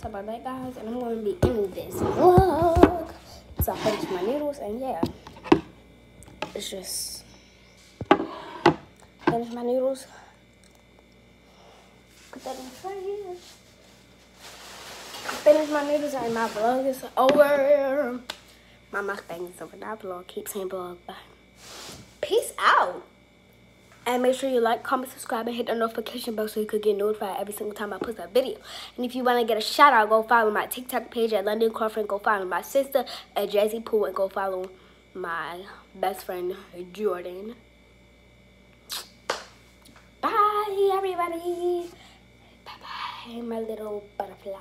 So about that, guys, and I'm going to be in this vlog. So I finished my noodles, and yeah, it's just finish my noodles. Put that in the fridge. Finish my noodles, and my vlog is over. My mukbang is over. That vlog. Keep saying vlog. Bye. And make sure you like, comment, subscribe, and hit the notification bell so you could get notified every single time I post a video. And if you want to get a shout out, go follow my TikTok page at London Crawford. Go follow my sister at Jazzy Pooh. And go follow my best friend, Jordan. Bye, everybody. Bye-bye, my little butterflies.